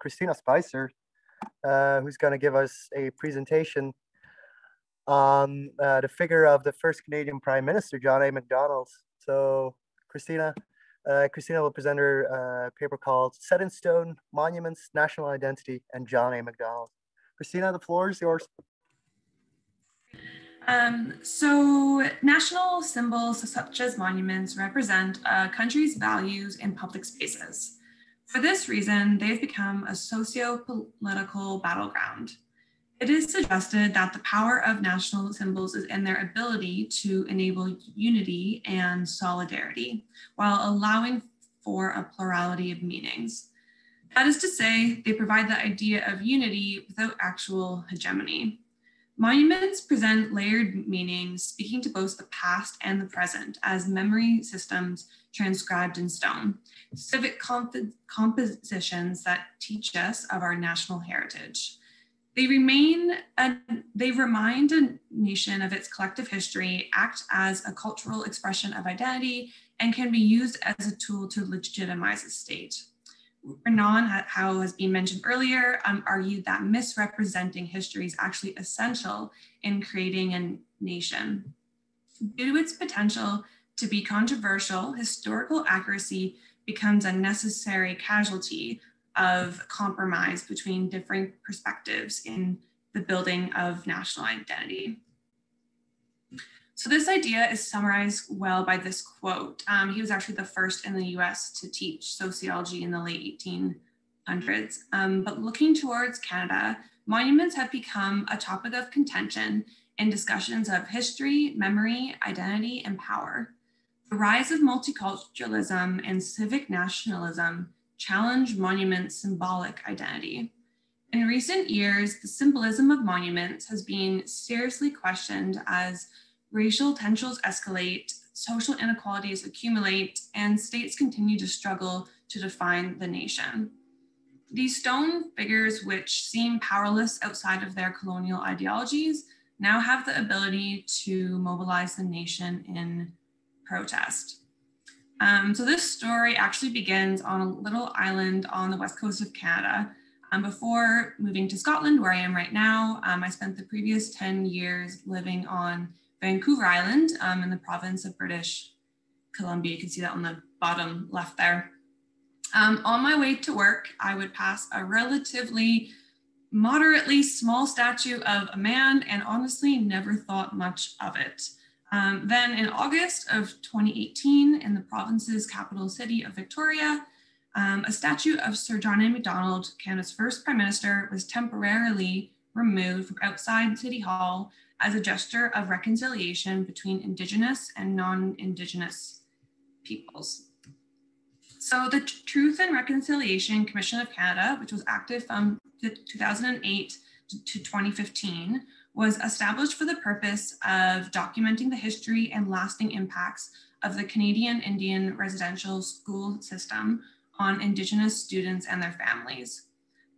uh, Christina Spicer, uh, who's going to give us a presentation on uh, the figure of the first Canadian Prime Minister, John A. Macdonald. So, Christina, uh, Christina will present her uh, paper called Set in Stone, Monuments, National Identity, and John A. Macdonald. Christina, the floor is yours. Um, so national symbols such as monuments represent a country's values in public spaces. For this reason, they've become a socio-political battleground. It is suggested that the power of national symbols is in their ability to enable unity and solidarity while allowing for a plurality of meanings. That is to say, they provide the idea of unity without actual hegemony. Monuments present layered meanings, speaking to both the past and the present as memory systems transcribed in stone, civic comp compositions that teach us of our national heritage. They remain, a, they remind a nation of its collective history, act as a cultural expression of identity, and can be used as a tool to legitimize a state. Renan, how has been mentioned earlier, um, argued that misrepresenting history is actually essential in creating a nation. Due to its potential to be controversial, historical accuracy becomes a necessary casualty of compromise between different perspectives in the building of national identity. So this idea is summarized well by this quote. Um, he was actually the first in the US to teach sociology in the late 1800s. Um, but looking towards Canada, monuments have become a topic of contention in discussions of history, memory, identity, and power. The rise of multiculturalism and civic nationalism challenge monuments' symbolic identity. In recent years, the symbolism of monuments has been seriously questioned as racial tensions escalate, social inequalities accumulate, and states continue to struggle to define the nation. These stone figures, which seem powerless outside of their colonial ideologies, now have the ability to mobilize the nation in protest. Um, so this story actually begins on a little island on the west coast of Canada. Um, before moving to Scotland, where I am right now, um, I spent the previous 10 years living on Vancouver Island um, in the province of British Columbia. You can see that on the bottom left there. Um, on my way to work, I would pass a relatively moderately small statue of a man and honestly never thought much of it. Um, then in August of 2018, in the province's capital city of Victoria, um, a statue of Sir John A. Macdonald, Canada's first prime minister, was temporarily removed from outside City Hall as a gesture of reconciliation between Indigenous and non-Indigenous peoples. So the Truth and Reconciliation Commission of Canada, which was active from 2008 to 2015, was established for the purpose of documenting the history and lasting impacts of the Canadian Indian residential school system on Indigenous students and their families.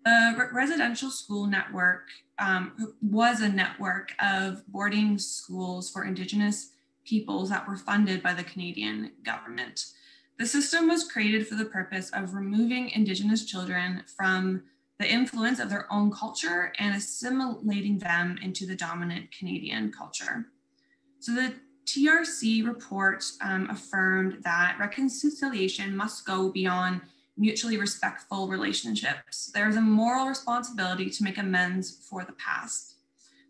The re residential school network um, was a network of boarding schools for Indigenous peoples that were funded by the Canadian government. The system was created for the purpose of removing Indigenous children from the influence of their own culture and assimilating them into the dominant Canadian culture. So the TRC report um, affirmed that reconciliation must go beyond mutually respectful relationships. There is a moral responsibility to make amends for the past.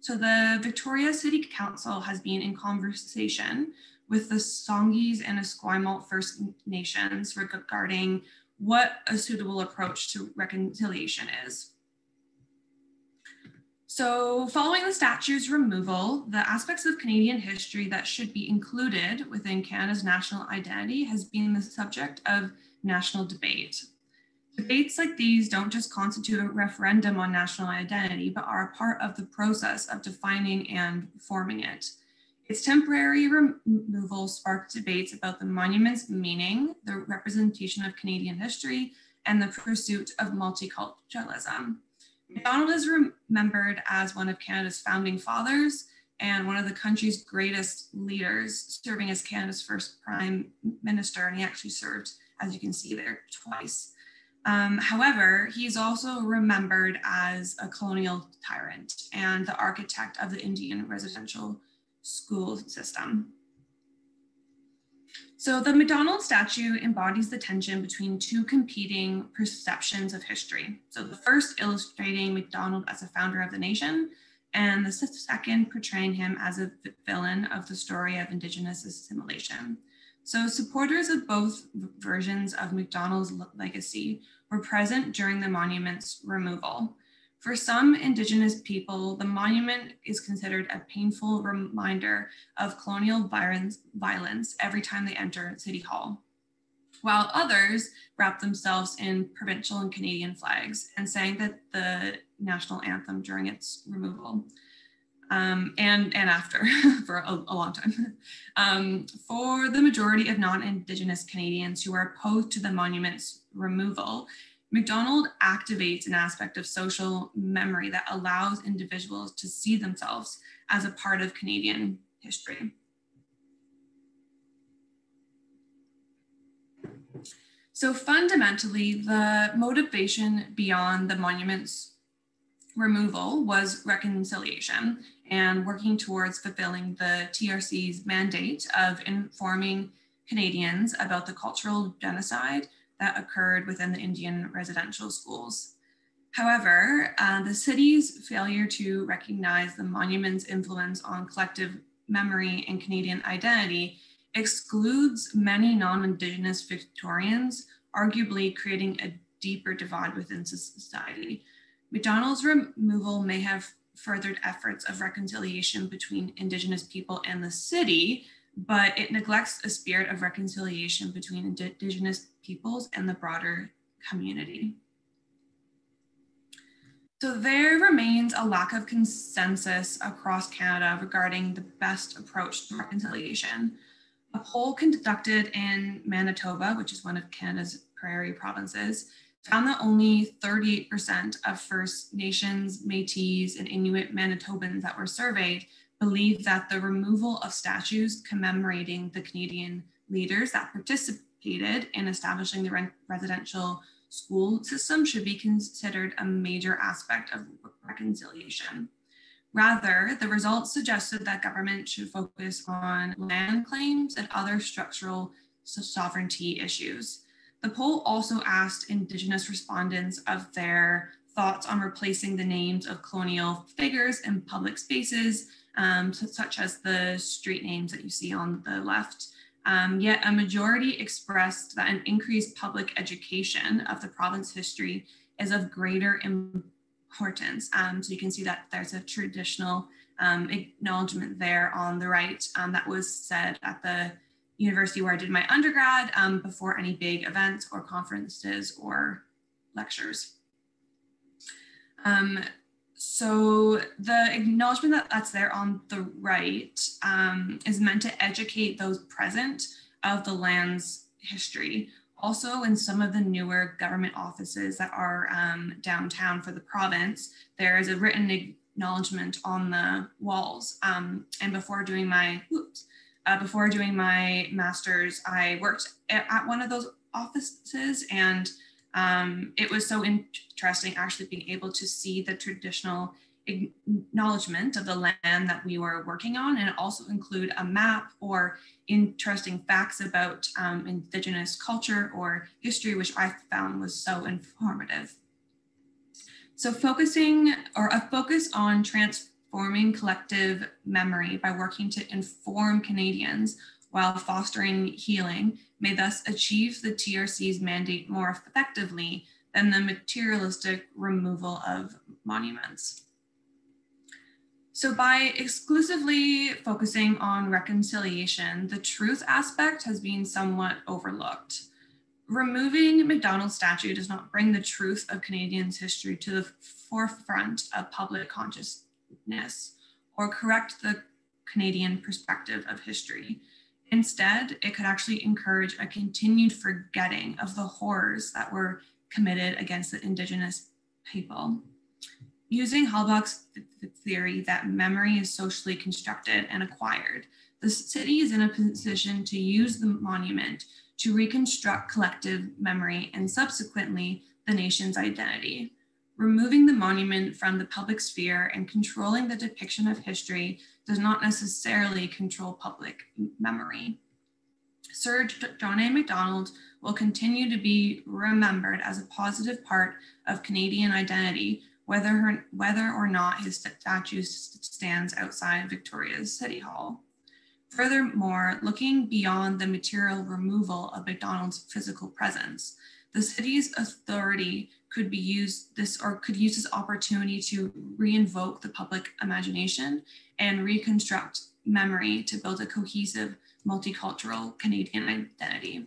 So the Victoria City Council has been in conversation with the Songhees and Esquimalt First Nations regarding what a suitable approach to reconciliation is. So following the statue's removal, the aspects of Canadian history that should be included within Canada's national identity has been the subject of national debate. Debates like these don't just constitute a referendum on national identity, but are a part of the process of defining and forming it. Its temporary removal sparked debates about the monument's meaning, the representation of Canadian history, and the pursuit of multiculturalism. Macdonald is remembered as one of Canada's founding fathers and one of the country's greatest leaders, serving as Canada's first prime minister, and he actually served, as you can see there, twice. Um, however, he's also remembered as a colonial tyrant and the architect of the Indian residential school system. So the Macdonald statue embodies the tension between two competing perceptions of history. So the first illustrating Macdonald as a founder of the nation, and the second portraying him as a villain of the story of Indigenous assimilation. So supporters of both versions of Macdonald's legacy were present during the monument's removal. For some Indigenous people, the monument is considered a painful reminder of colonial violence, every time they enter City Hall, while others wrap themselves in provincial and Canadian flags and sang the, the national anthem during its removal um, and, and after for a, a, long time. Um, for the majority of non-Indigenous Canadians who are opposed to the monument's removal, Macdonald activates an aspect of social memory that allows individuals to see themselves as a part of Canadian history. So fundamentally, the motivation beyond the monument's removal was reconciliation and working towards fulfilling the TRC's mandate of informing Canadians about the cultural genocide that occurred within the Indian residential schools. However, uh, the city's failure to recognize the monument's influence on collective memory and Canadian identity excludes many non-Indigenous Victorians, arguably creating a deeper divide within society. Macdonald's removal may have furthered efforts of reconciliation between Indigenous people and the city, but it neglects a spirit of reconciliation between Indigenous peoples and the broader community. So there remains a lack of consensus across Canada regarding the best approach to reconciliation. A poll conducted in Manitoba, which is one of Canada's prairie provinces, found that only 38% of First Nations, Métis, and Inuit Manitobans that were surveyed believed that the removal of statues commemorating the Canadian leaders that participated in establishing the residential school system should be considered a major aspect of reconciliation. Rather, the results suggested that government should focus on land claims and other structural sovereignty issues. The poll also asked Indigenous respondents of their thoughts on replacing the names of colonial figures in public spaces, um, such as the street names that you see on the left. Um, yet a majority expressed that an increased public education of the province history is of greater importance. Um, so you can see that there's a traditional um, acknowledgement there on the right um, that was said at the university where I did my undergrad um, before any big events or conferences or lectures. Um, so the acknowledgement that that's there on the right um, is meant to educate those present of the land's history. Also in some of the newer government offices that are um, downtown for the province, there is a written acknowledgement on the walls. Um, and before doing my, oops, uh, before doing my master's, I worked at, at one of those offices and um, it was so interesting actually being able to see the traditional acknowledgement of the land that we were working on and also include a map or interesting facts about um, indigenous culture or history, which I found was so informative. So focusing or a focus on transforming collective memory by working to inform Canadians while fostering healing may thus achieve the TRC's mandate more effectively than the materialistic removal of monuments. So by exclusively focusing on reconciliation, the truth aspect has been somewhat overlooked. Removing Macdonald's statue does not bring the truth of Canadians' history to the forefront of public consciousness or correct the Canadian perspective of history. Instead, it could actually encourage a continued forgetting of the horrors that were committed against the Indigenous people. Using Halbwachs's theory that memory is socially constructed and acquired, the city is in a position to use the monument to reconstruct collective memory and subsequently the nation's identity. Removing the monument from the public sphere and controlling the depiction of history does not necessarily control public memory. Sir John A. Macdonald will continue to be remembered as a positive part of Canadian identity, whether, her, whether or not his statue stands outside Victoria's City Hall. Furthermore, looking beyond the material removal of Macdonald's physical presence, the city's authority could be used this or could use this opportunity to reinvoke the public imagination and reconstruct memory to build a cohesive multicultural Canadian identity.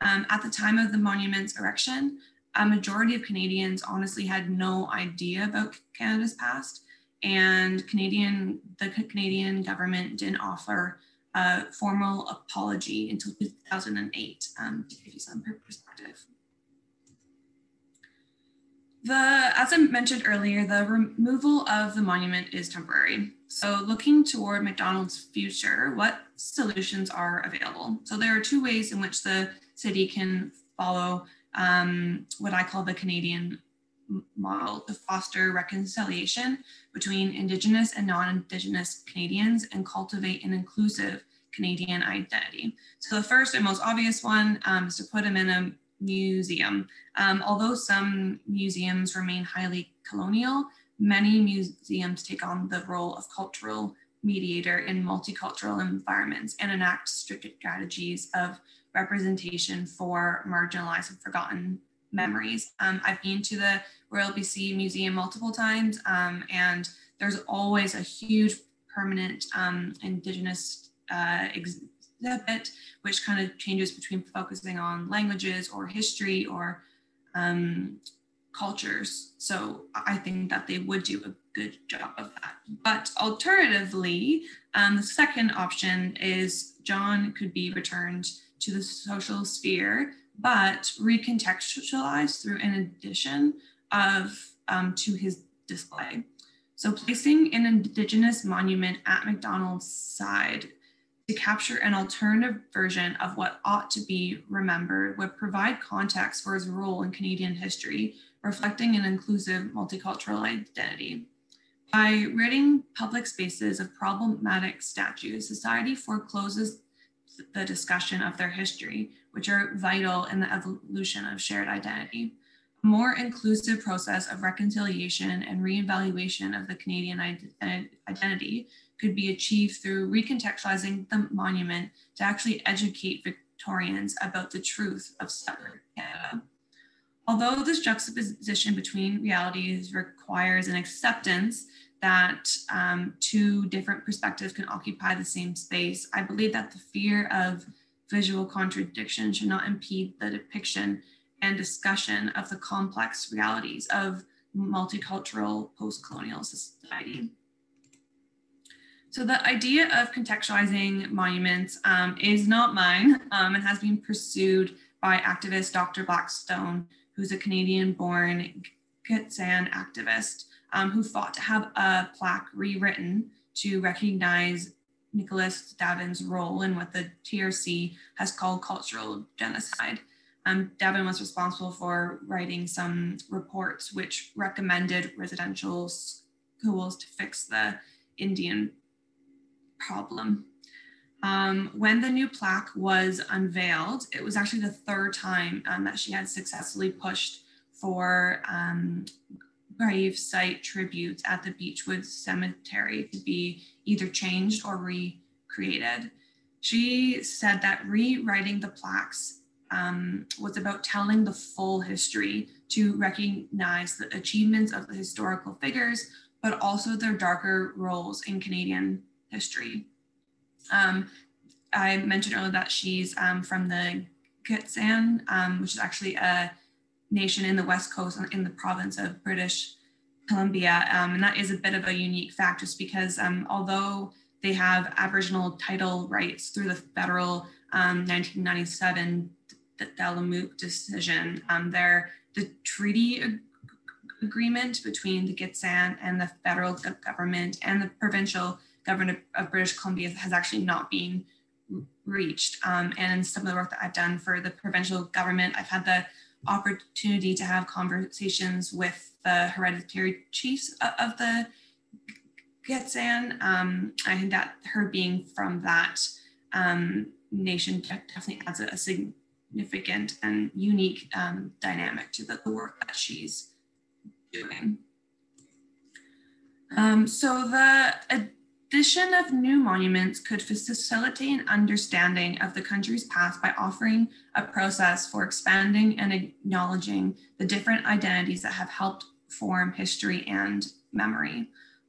Um, at the time of the monument's erection, a majority of Canadians honestly had no idea about Canada's past, and Canadian the Canadian government didn't offer a formal apology until 2008 um, to give you some perspective. The, as I mentioned earlier, the removal of the monument is temporary. So looking toward Macdonald's future, what solutions are available? So there are two ways in which the city can follow um, what I call the Canadian model to foster reconciliation between Indigenous and non-Indigenous Canadians and cultivate an inclusive Canadian identity. So the first and most obvious one um, is to put them in a museum. Um, although some museums remain highly colonial, many museums take on the role of cultural mediator in multicultural environments and enact strategies of representation for marginalized and forgotten memories. Um, I've been to the Royal BC Museum multiple times, um, and there's always a huge permanent um, Indigenous uh, exhibit, which kind of changes between focusing on languages or history or um, cultures. So I think that they would do a good job of that. But alternatively, um, the second option is John could be returned to the social sphere, but recontextualized through an addition of um, to his display. So placing an indigenous monument at Macdonald's side to capture an alternative version of what ought to be remembered would provide context for his role in Canadian history, reflecting an inclusive multicultural identity. By ridding public spaces of problematic statues, society forecloses the discussion of their history, which are vital in the evolution of shared identity. A more inclusive process of reconciliation and reevaluation of the Canadian identity could be achieved through recontextualizing the monument to actually educate Victorians about the truth of settler Canada. Although this juxtaposition between realities requires an acceptance that um, two different perspectives can occupy the same space, I believe that the fear of visual contradiction should not impede the depiction and discussion of the complex realities of multicultural post-colonial society. So the idea of contextualizing monuments um, is not mine um, and has been pursued by activist Dr. Blackstock, who's a Canadian-born Gitxsan activist um, who fought to have a plaque rewritten to recognize Nicholas Davin's role in what the TRC has called cultural genocide. Um, Davin was responsible for writing some reports which recommended residential schools to fix the Indian problem. Um, when the new plaque was unveiled, it was actually the third time um, that she had successfully pushed for um, grave site tributes at the Beechwood Cemetery to be either changed or recreated. She said that rewriting the plaques um, was about telling the full history to recognize the achievements of the historical figures, but also their darker roles in Canadian history. Um, I mentioned earlier that she's um, from the Gitxsan, um, which is actually a nation in the West Coast in the province of British Columbia. Um, and that is a bit of a unique fact just because um, although they have Aboriginal title rights through the federal 1997 Delgamuukw decision, they're the treaty agreement between the Gitxsan and the federal government and the provincial government of British Columbia has actually not been reached. Um, and some of the work that I've done for the provincial government, I've had the opportunity to have conversations with the hereditary chiefs of the Gitxsan. Um, I think that her being from that um, nation definitely adds a, a, significant and unique um, dynamic to the, the, work that she's doing. Um, so the addition of new monuments could facilitate an understanding of the country's past by offering a process for expanding and acknowledging the different identities that have helped form history and memory.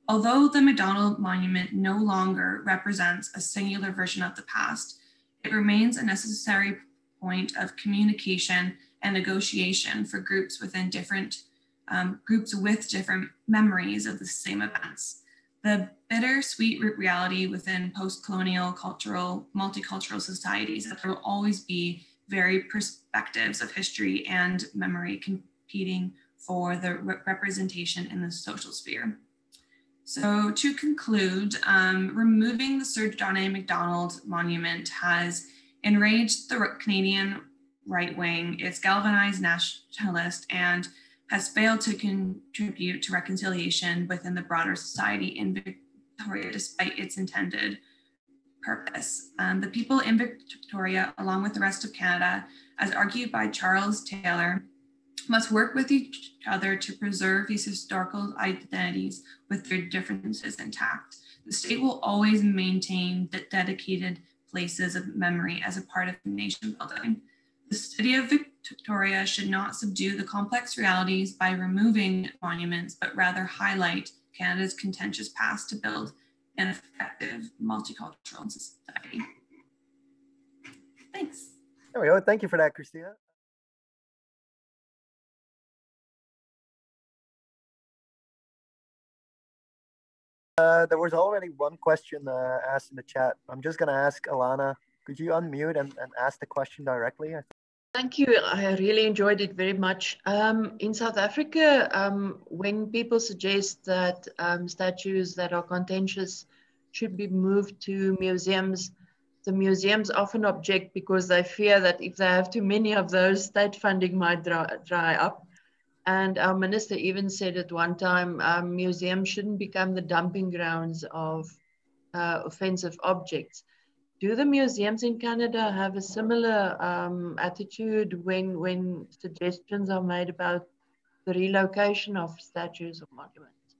Although the Macdonald Monument no longer represents a singular version of the past, it remains a necessary point of communication and negotiation for groups within different um, groups with different memories of the same events the bittersweet reality within post-colonial cultural multicultural societies that there will always be varied perspectives of history and memory competing for the re representation in the social sphere. So to conclude, um, removing the Sir John A. Macdonald monument has enraged the Canadian right wing, it's galvanized nationalist, and has failed to contribute to reconciliation within the broader society in Victoria despite its intended purpose. Um, the people in Victoria, along with the rest of Canada, as argued by Charles Taylor, must work with each other to preserve these historical identities with their differences intact. The state will always maintain dedicated places of memory as a part of nation building. The city of Victoria should not subdue the complex realities by removing monuments, but rather highlight Canada's contentious past to build an effective multicultural society. Thanks. There we go. Thank you for that, Christina. Uh, there was already one question uh, asked in the chat. I'm just going to ask Alana, could you unmute and, and ask the question directly? Thank you. I really enjoyed it very much. Um, in South Africa, um, when people suggest that um, statues that are contentious should be moved to museums, the museums often object because they fear that if they have too many of those, state funding might dry, dry up. And our minister even said at one time, um, museums shouldn't become the dumping grounds of uh, offensive objects. Do the museums in Canada have a similar um, attitude when, when suggestions are made about the relocation of statues or monuments?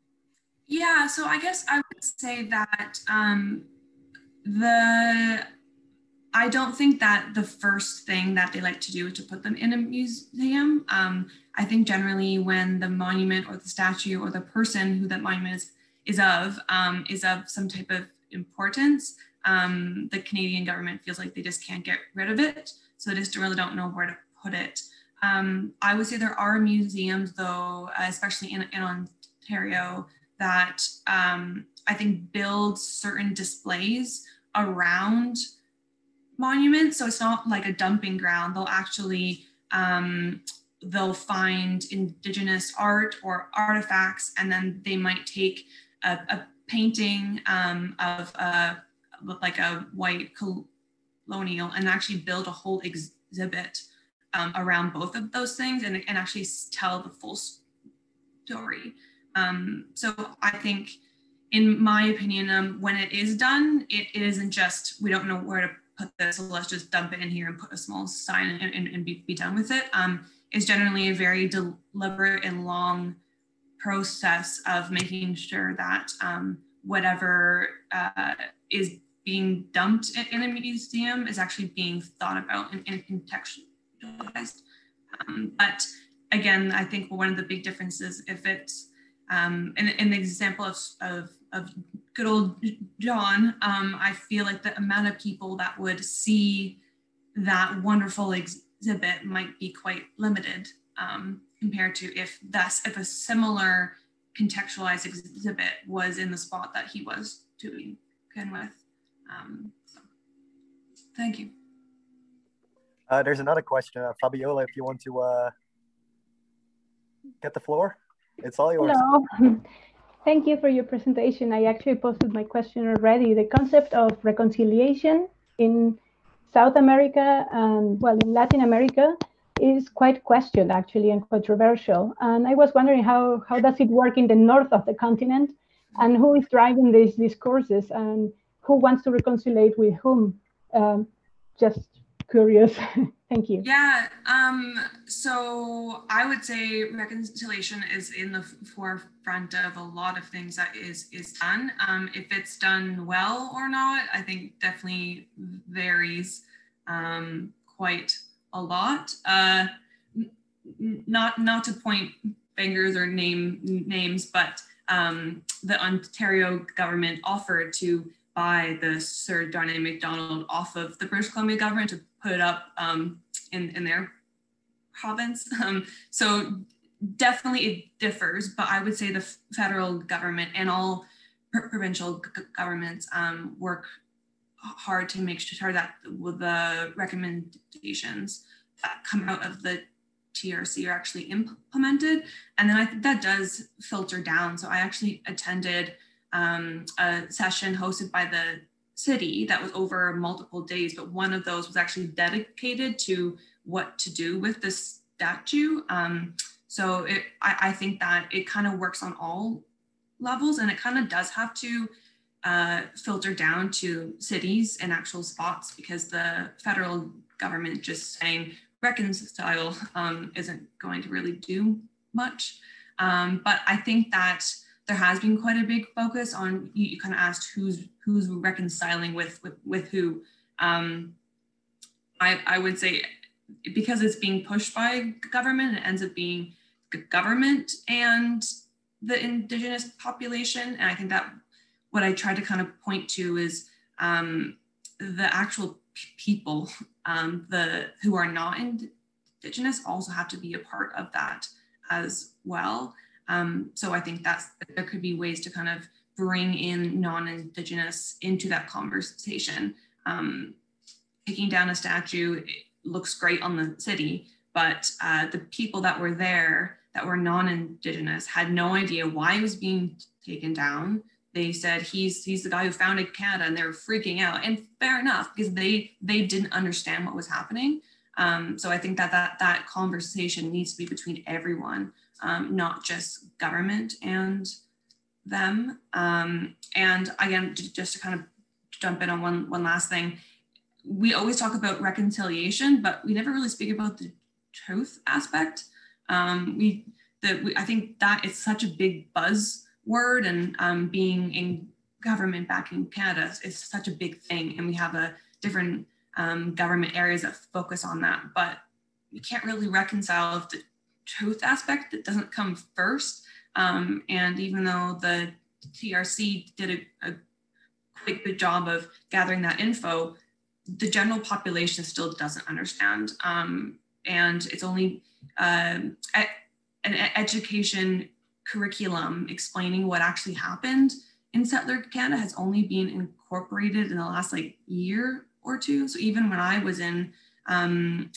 Yeah, so I guess I would say that um, the I don't think that the first thing that they like to do is to put them in a museum. Um, I think generally when the monument or the statue or the person who that monument is, is of um, is of some type of importance, um, the Canadian government feels like they just can't get rid of it. So they just really don't know where to put it. Um, I would say there are museums, though, especially in, in Ontario, that um, I think build certain displays around monuments. So it's not like a dumping ground. They'll actually um, they'll find indigenous art or artifacts, and then they might take a, a painting um, of a like a white colonial and actually build a whole exhibit um, around both of those things and, and actually tell the full story. Um, so I think, in my opinion, um, when it is done, it, it isn't just we don't know where to put this, so let's just dump it in here and put a small sign and, and, and be, be done with it. Um, it's generally a very deliberate and long process of making sure that um, whatever uh, is being dumped in a museum is actually being thought about and, and contextualized. Um, but again, I think one of the big differences, if it's um, in, in the example of, of, of good old John, um, I feel like the amount of people that would see that wonderful exhibit might be quite limited um, compared to if that's if a similar contextualized exhibit was in the spot that he was begin with. Um, so thank you. Uh, there's another question, uh, Fabiola, if you want to uh, get the floor, it's all yours. Hello. Thank you for your presentation. I actually posted my question already. The concept of reconciliation in South America and, well, in Latin America is quite questioned actually and controversial. And I was wondering how, how does it work in the north of the continent and who is driving these discourses and who wants to reconcile with whom? Um, just curious. Thank you. Yeah. Um, so I would say reconciliation is in the forefront of a lot of things that is is done. Um, if it's done well or not, I think definitely varies um, quite a lot. Uh, not not to point fingers or name names, but um, the Ontario government offered to buy the Sir John A. Macdonald off of the British Columbia government to put it up um, in, in their province. Um, so definitely it differs, but I would say the federal government and all provincial governments um, work hard to make sure that the recommendations that come out of the TRC are actually implemented. And then I think that does filter down. So I actually attended um, a session hosted by the city that was over multiple days, but one of those was actually dedicated to what to do with the statue. Um, so it, I, I, think that it kind of works on all levels and it kind of does have to uh, filter down to cities and actual spots because the federal government just saying reconcile um, isn't going to really do much. Um, but I think that there has been quite a big focus on you, you kind of asked who's who's reconciling with with, with who. Um, I, I would say because it's being pushed by government, it ends up being government and the indigenous population. And I think that what I try to kind of point to is um, the actual people, um, the who are not indigenous, also have to be a part of that as well. Um, so I think that's there could be ways to kind of bring in non-indigenous into that conversation. Um, taking down a statue looks great on the city, but uh, the people that were there that were non-indigenous had no idea why it was being taken down they said he's he's the guy who founded Canada, and they were freaking out. And fair enough, because they they didn't understand what was happening. Um, so I think that that that conversation needs to be between everyone, um, not just government and them. Um, and again, just to kind of jump in on one one last thing, we always talk about reconciliation, but we never really speak about the truth aspect. Um, we that I think that it's such a big buzz word and um, being in government back in Canada is such a big thing. And we have a different um, government areas that focus on that, but we can't really reconcile the truth aspect that doesn't come first. Um, and even though the TRC did a, a quite good job of gathering that info, the general population still doesn't understand. Um, and it's only uh, an education curriculum explaining what actually happened in settler Canada has only been incorporated in the last like year or two. So even when I was in um,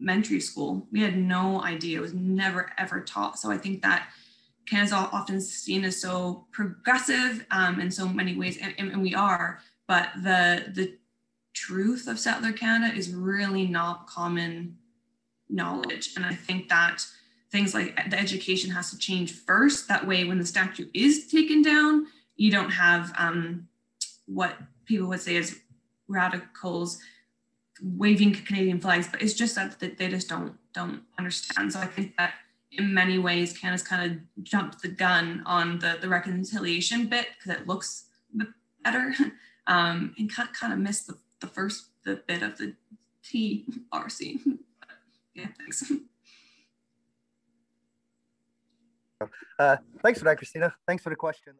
elementary school, we had no idea. It was never ever taught. So I think that Canada's often seen as so progressive um, in so many ways, and, and we are. But the the truth of settler Canada is really not common knowledge, and I think that things like the education has to change first. That way, when the statue is taken down, you don't have um, what people would say as radicals waving Canadian flags, but it's just that, they just don't don't understand. So I think that in many ways, Canada's kind of jumped the gun on the the reconciliation bit because it looks better, um, and kind of missed the, the first the bit of the TRC. yeah, thanks. Uh, thanks for that, Christina. Thanks for the question.